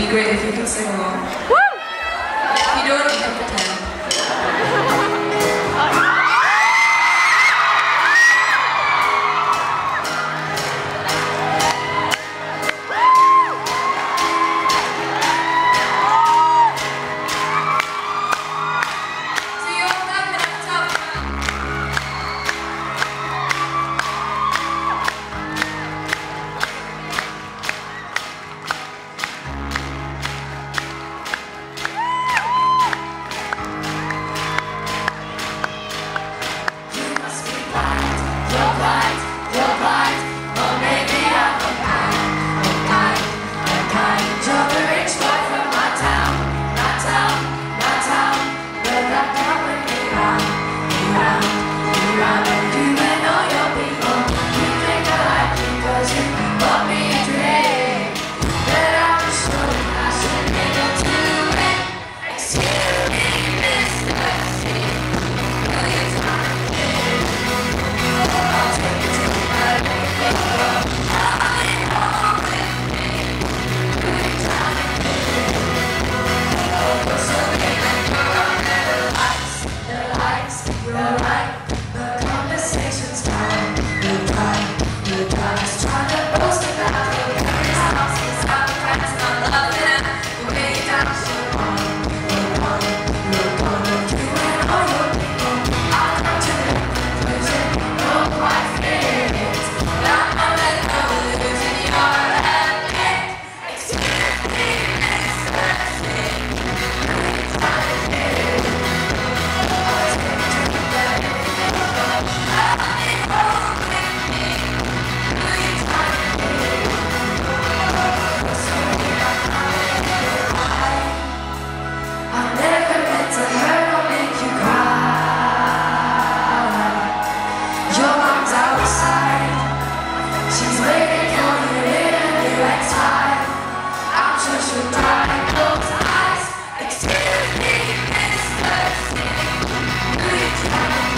be great if you could sing along. If you don't, you can pretend. Thank you.